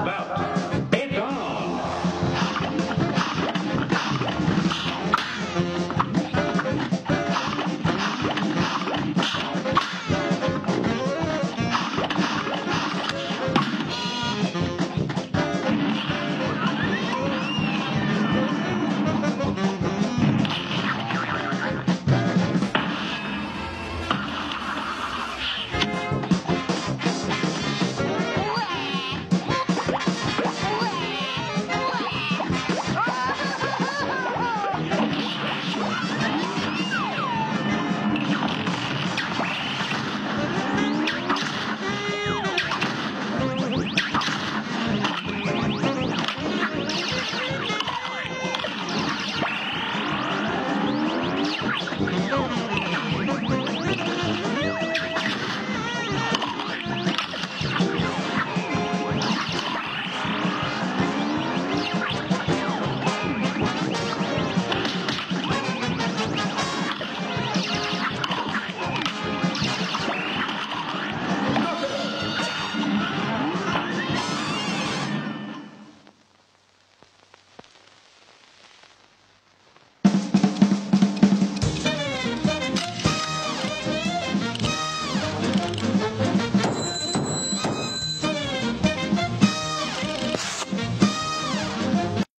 About.